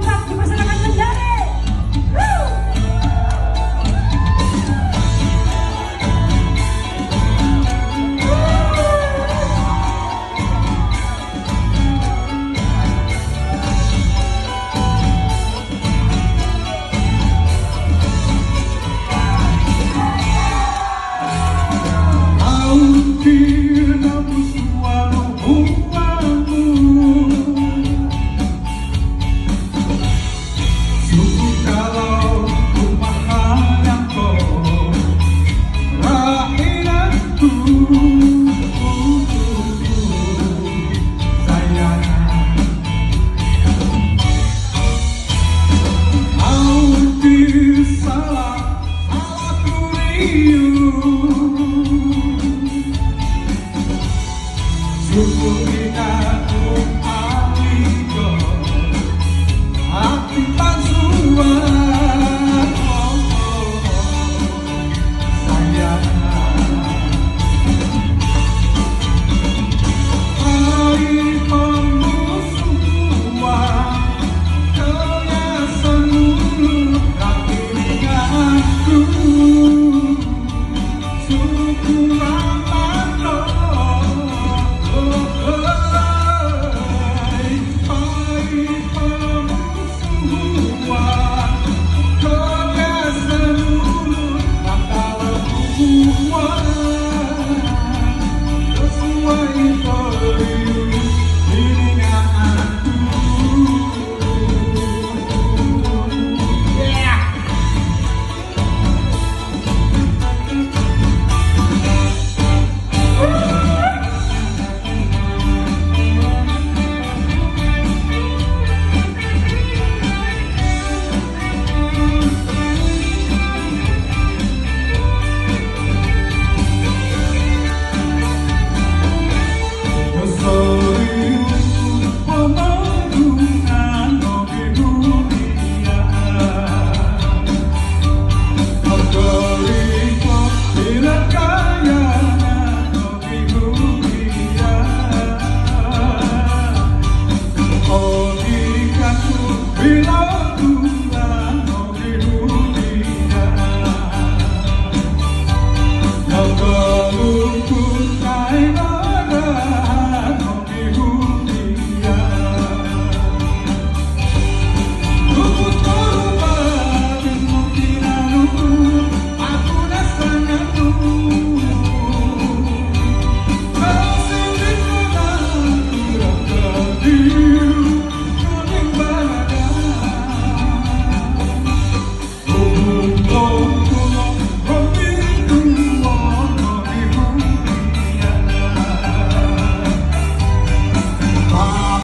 attractive dúvida.